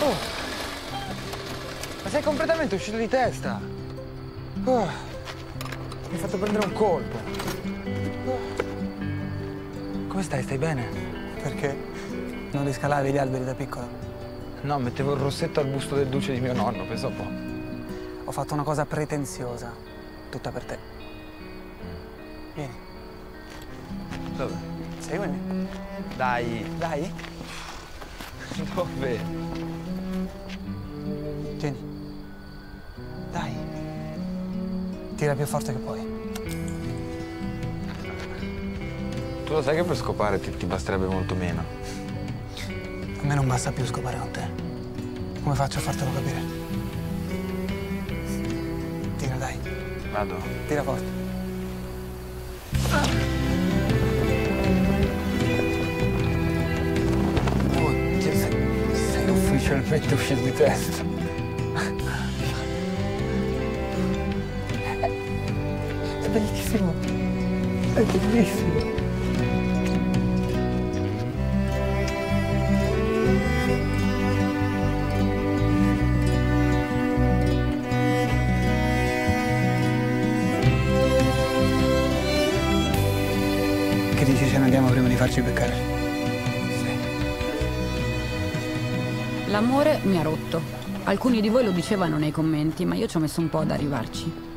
Oh. Ma sei completamente uscito di testa. Oh. Mi hai fatto prendere un colpo. Oh. Come stai? Stai bene? Perché non riscalavi gli alberi da piccolo? No, mettevo il rossetto al busto del duce di mio nonno, pensa un po'. Ho fatto una cosa pretenziosa, tutta per te. Vieni, Dove? seguimi. Dai. Dai, Dove? Tieni. Dai. Tira più forte che puoi. Tu lo sai che per scopare ti, ti basterebbe molto meno. A me non basta più scopare con te. Come faccio a fartelo capire? Tira, dai. Vado. Tira forte. Oddio, sei, sei ufficialmente uscito di testa. È bellissimo. È bellissimo. Che dici ce ne andiamo prima di farci beccare? L'amore mi ha rotto. Alcuni di voi lo dicevano nei commenti, ma io ci ho messo un po' ad arrivarci.